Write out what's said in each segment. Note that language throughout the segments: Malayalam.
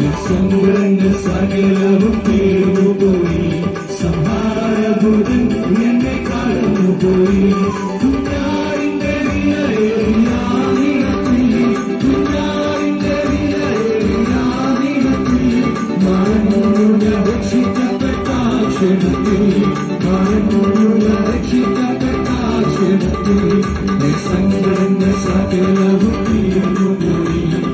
സമ്പൂർണ സകലവും തീർന്നുപോയി സംഹാരഭൂതൻ എന്നെ കടന്നുപോയി. സങ്കടങ്ങൾ സകലവും തീർന്നുപോയി.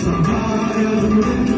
Sahaya Rudra.